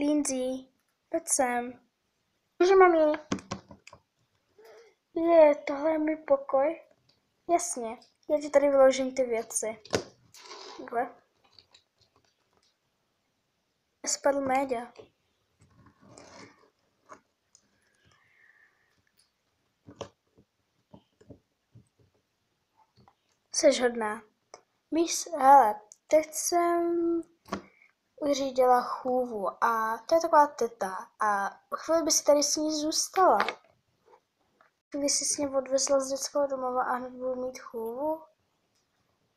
Lindsay, pojď sem. Může, mami. Je, tohle je můj pokoj? Jasně, já ti tady vyložím ty věci. Takhle. Spadl média. Jsi hodná. Míš, hele, teď jsem uřídila chůvu a to je taková teta a chvíli by si tady s ní zůstala. Chvíli si s ní odvezla z dětského domova a hned budu mít chůvu?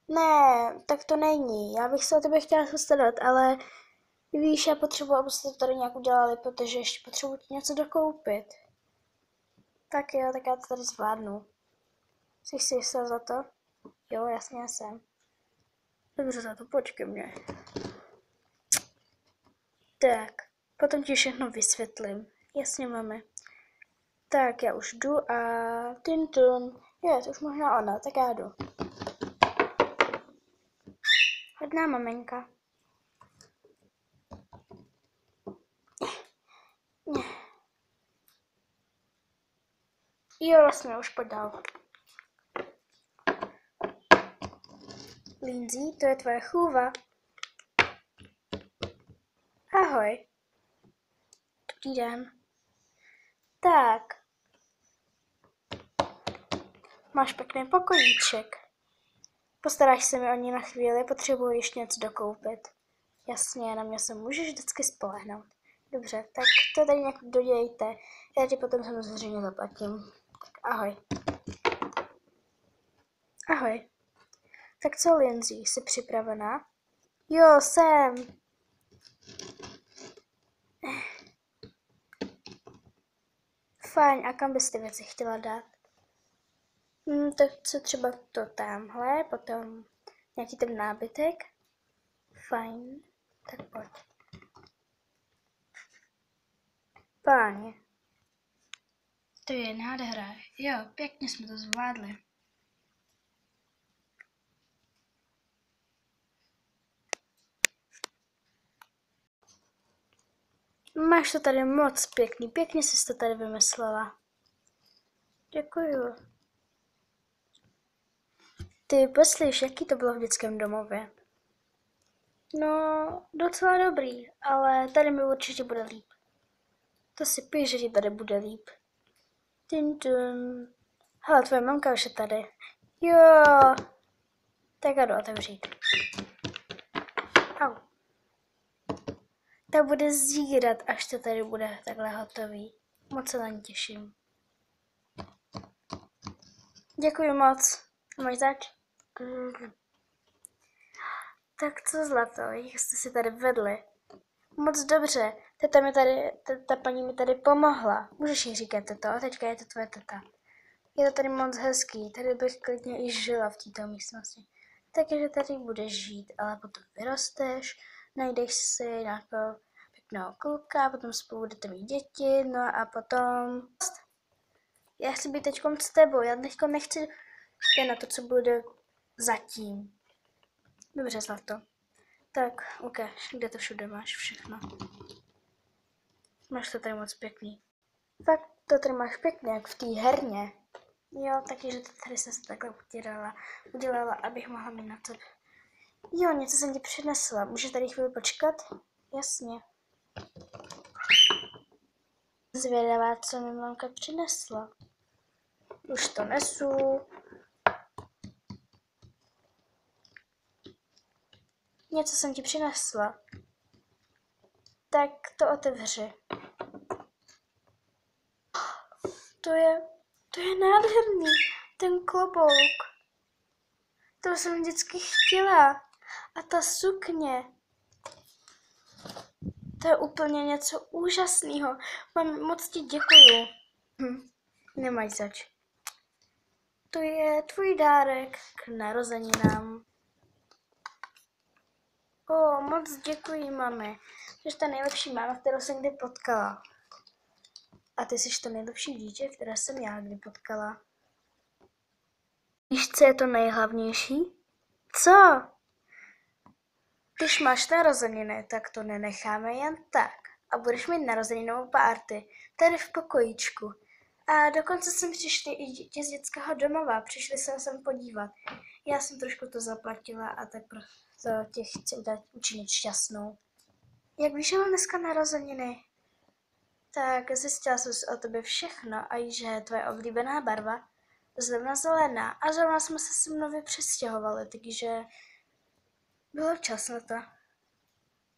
Ne, tak to není. Já bych se o tebe chtěla postarat, ale víš, já potřebuji, abyste to tady nějak udělali, protože ještě potřebuji ti něco dokoupit. Tak jo, tak já to tady zvládnu. Jsi si jistá za to? Jo, jasně jsem. Dobře, za to počkej mě. Tak, potom ti všechno vysvětlím. Jasně, máme. Tak, já už jdu a tintun. Je, to už možná ona, tak já jdu. Hodná maminka. Jo, vlastně už podal. Lindsay, to je tvoje chůva. Ahoj. Dobrý den. Tak. Máš pěkný pokojíček. Postaráš se mi o ní na chvíli, potřebuji ještě něco dokoupit. Jasně, na mě se můžeš vždycky spolehnout. Dobře, tak to tady nějak dodějte. Já ti potom samozřejmě zaplatím. Tak ahoj. Ahoj. Tak co, Lindsay, jsi připravená? Jo, jsem. Fajn, a kam bys ty věci chtěla dát? Hmm, tak co třeba to tamhle, potom nějaký ten nábytek? Fajn, tak pojď. Páně. To je nádhera. Jo, pěkně jsme to zvládli. Máš to tady moc pěkný, pěkně jsi to tady vymyslela. Děkuju. Ty poslíš, jaký to bylo v dětském domově? No, docela dobrý, ale tady mi určitě bude líp. To si píš, že ti tady bude líp. Tintun. Hele, tvoje mamka už je tady. Jo. Tak já jdu otevřít. Au. Ta bude zírat, až to tady bude takhle hotový. Moc se na ní těším. Děkuji moc. Máš zač? Tak co zlato, jak jste si tady vedli? Moc dobře, teta mi tady, ta paní mi tady pomohla. Můžeš jí říkat toto, teďka je to tvoje teta. Je to tady moc hezký, tady bych klidně i žila v této místnosti. Takže tady budeš žít, ale potom vyrosteš, najdeš si nějakou pěkného kluka, potom spolu budete mít děti, no a potom... Já chci být teď s tebou, já teď nechci jen na to, co bude zatím. Dobře, Zlato. Tak, ukáž, kde to všude máš všechno. Máš to tady moc pěkný. Fakt to tady máš pěkně, jak v té herně. Jo, takže to tady jsem se takhle udělala, udělala, abych mohla mít na to. Jo, něco jsem ti přinesla. Můžeš tady chvíli počkat? Jasně. Zvědavá, co mi mamka přinesla. Už to nesu. Něco jsem ti přinesla. Tak to otevři. To je, to je nádherný, ten klobouk. To jsem vždycky chtěla. A ta sukně. To je úplně něco úžasného. Mám moc ti děkuju. Hm, nemáš zač. To je tvůj dárek k narozeninám. O, moc děkuji, mami. Jsi ta nejlepší máma, kterou jsem kdy potkala. A ty jsi to nejlepší dítě, které jsem já kdy potkala. Víš, co je to nejhlavnější? Co? Když máš narozeniny, tak to nenecháme jen tak. a budeš mít narozeninovou párty tady v pokojíčku. A dokonce jsem přišli i děti z dětského domova, přišli jsem sem podívat. Já jsem trošku to zaplatila a tak proto tě chci udělat učinit šťastnou. Jak víš, mám dneska narozeniny? Tak zjistila jsem o tobě všechno a i že je tvoje oblíbená barva zrovna zelená a zrovna jsme se sem nově přestěhovali, takže bylo čas na to.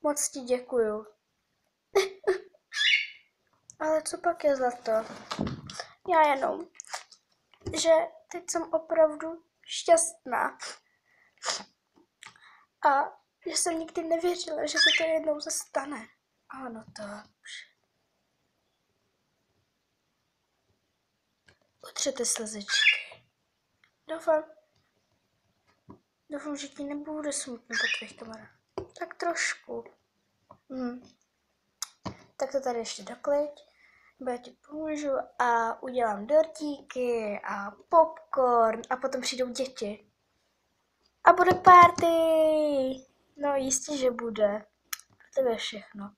Moc ti děkuju. Ale co pak je za to? Já jenom, že teď jsem opravdu šťastná. A že jsem nikdy nevěřila, že to jednou se stane. Ano, už. Utřete slzičky. Doufám, doufám, že ti nebude smutno po tvých kamarách. Tak trošku. Hmm. Tak to tady ještě doklid. Já ti pomůžu a udělám dortíky a popcorn a potom přijdou děti. A bude party! No jistě, že bude. To je všechno.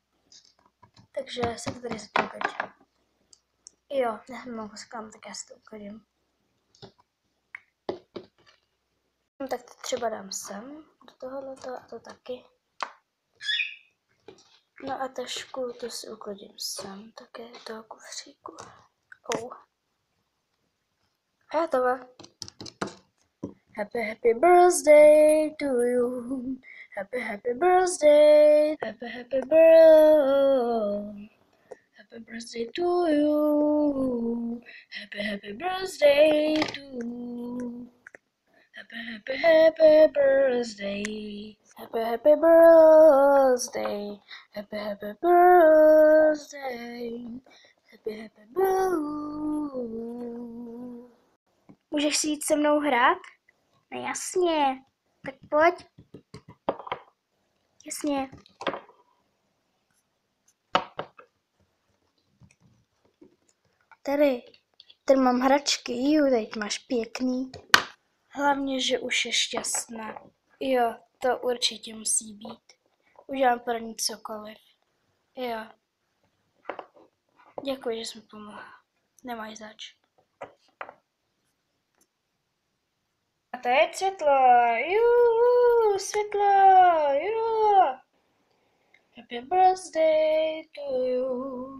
Takže se to tady zatím Jo, nemám kam, tak já si to uklidím. No, tak to třeba dám sem, do tohohle a to taky. No a tašku to si uklidím sem, také do toho kufříku. Oh. A to Happy, happy birthday to you. Happy, happy birthday. Happy, happy birthday. Happy birthday to you. Happy, happy birthday to you. Happy, happy, happy birthday. Happy, happy birthday. Happy, happy birthday. Happy, happy birthday. Můžeš si jít se mnou hrát? No jasně. Tak pojď. Jasně. Tady, tady mám hračky, jo, teď máš pěkný. Hlavně, že už je šťastná. Jo, to určitě musí být. Udělám pro ní cokoliv. Jo. Děkuji, že jsi mi pomohla. Nemáš zač. A to je světlo. Juhu, světlo. Juhu. Happy birthday to you.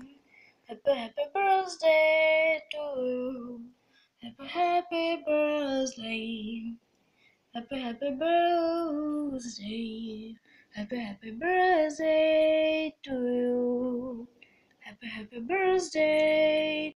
Happy, happy birthday to you. Happy, happy birthday. Happy, happy birthday. Happy, happy birthday to you. Happy, happy birthday